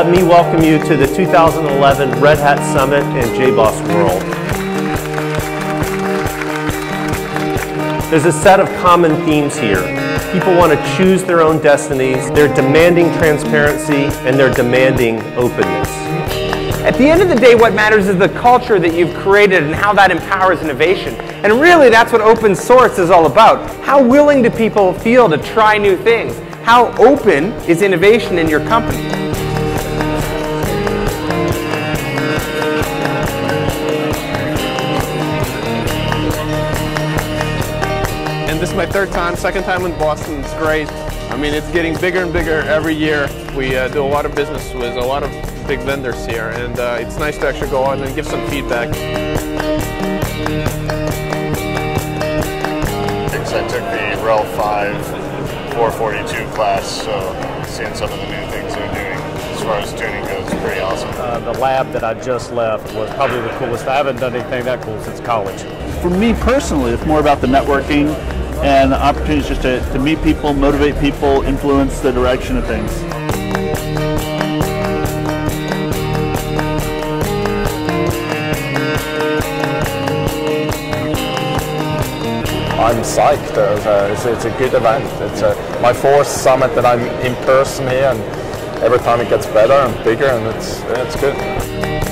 me welcome you to the 2011 Red Hat Summit in JBoss World. There's a set of common themes here. People want to choose their own destinies, they're demanding transparency, and they're demanding openness. At the end of the day, what matters is the culture that you've created and how that empowers innovation. And really, that's what open source is all about. How willing do people feel to try new things? How open is innovation in your company? This is my third time, second time in Boston. It's great. I mean, it's getting bigger and bigger every year. We uh, do a lot of business with a lot of big vendors here, and uh, it's nice to actually go out and give some feedback. I took the RHEL 5 442 class, so seeing some of the new things they're doing as far as tuning goes is pretty awesome. Uh, the lab that I just left was probably the coolest. I haven't done anything that cool since college. For me personally, it's more about the networking and opportunities just to, to meet people, motivate people, influence the direction of things. I'm psyched. It's a, it's a good event. It's a, my fourth summit that I'm in person here, and every time it gets better and bigger, and it's it's good.